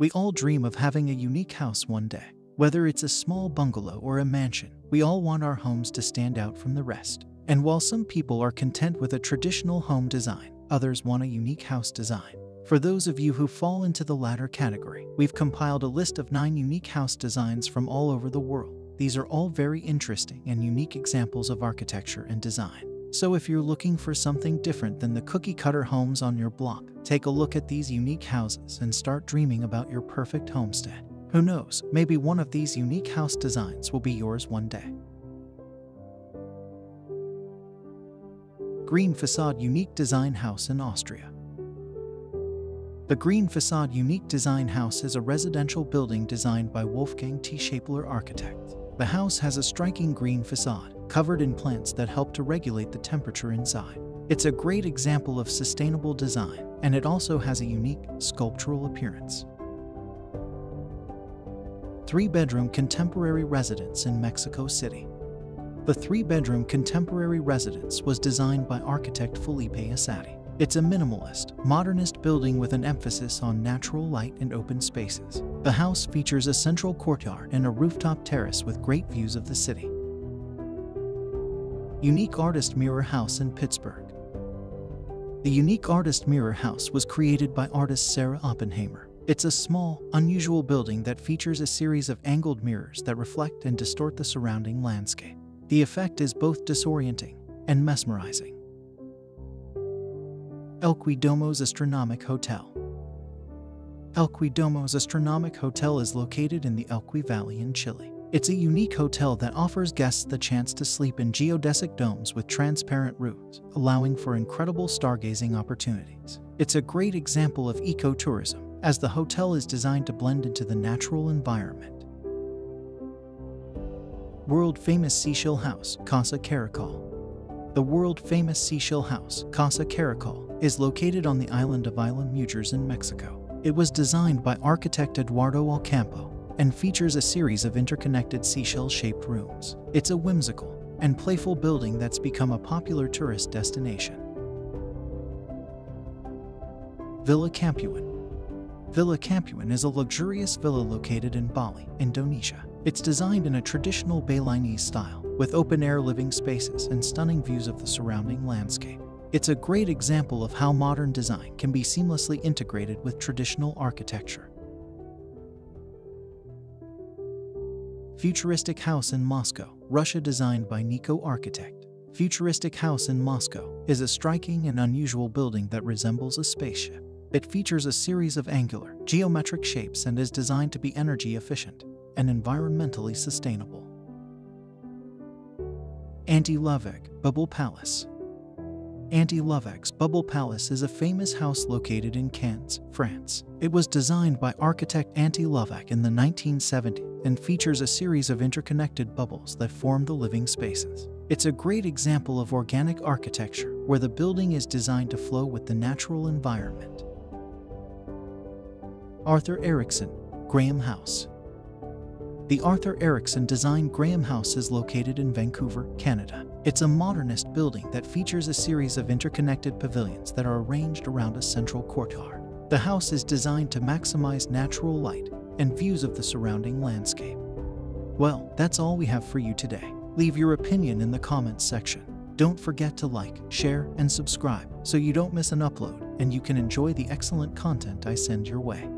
We all dream of having a unique house one day. Whether it's a small bungalow or a mansion, we all want our homes to stand out from the rest. And while some people are content with a traditional home design, others want a unique house design. For those of you who fall into the latter category, we've compiled a list of nine unique house designs from all over the world. These are all very interesting and unique examples of architecture and design. So if you're looking for something different than the cookie cutter homes on your block, take a look at these unique houses and start dreaming about your perfect homestead. Who knows, maybe one of these unique house designs will be yours one day. Green Facade Unique Design House in Austria. The Green Facade Unique Design House is a residential building designed by Wolfgang T. Schapler Architects. The house has a striking green facade, covered in plants that help to regulate the temperature inside. It's a great example of sustainable design, and it also has a unique sculptural appearance. Three-bedroom contemporary residence in Mexico City. The three-bedroom contemporary residence was designed by architect Felipe Assadi. It's a minimalist, modernist building with an emphasis on natural light and open spaces. The house features a central courtyard and a rooftop terrace with great views of the city. Unique Artist Mirror House in Pittsburgh. The Unique Artist Mirror House was created by artist Sarah Oppenheimer. It's a small, unusual building that features a series of angled mirrors that reflect and distort the surrounding landscape. The effect is both disorienting and mesmerizing. Elqui Domos Astronomic Hotel Elqui Domos Astronomic Hotel is located in the Elqui Valley in Chile. It's a unique hotel that offers guests the chance to sleep in geodesic domes with transparent roofs, allowing for incredible stargazing opportunities. It's a great example of ecotourism as the hotel is designed to blend into the natural environment. World famous seashell house, Casa Caracol. The world famous seashell house, Casa Caracol, is located on the island of Isla Mujeres in Mexico. It was designed by architect Eduardo Ocampo and features a series of interconnected seashell shaped rooms. It's a whimsical and playful building that's become a popular tourist destination. Villa Campuan Villa Campuan is a luxurious villa located in Bali, Indonesia. It's designed in a traditional Balinese style, with open-air living spaces and stunning views of the surrounding landscape. It's a great example of how modern design can be seamlessly integrated with traditional architecture. Futuristic House in Moscow, Russia designed by Niko Architect. Futuristic House in Moscow is a striking and unusual building that resembles a spaceship. It features a series of angular, geometric shapes and is designed to be energy efficient and environmentally sustainable. Antti Lovag Bubble Palace Antti Lovag's Bubble Palace is a famous house located in Cannes, France. It was designed by architect Antti Lovag in the 1970s and features a series of interconnected bubbles that form the living spaces. It's a great example of organic architecture where the building is designed to flow with the natural environment. Arthur Erickson, Graham House. The Arthur Erickson designed Graham House is located in Vancouver, Canada. It's a modernist building that features a series of interconnected pavilions that are arranged around a central courtyard. The house is designed to maximize natural light and views of the surrounding landscape. Well, that's all we have for you today. Leave your opinion in the comments section. Don't forget to like, share, and subscribe so you don't miss an upload and you can enjoy the excellent content I send your way.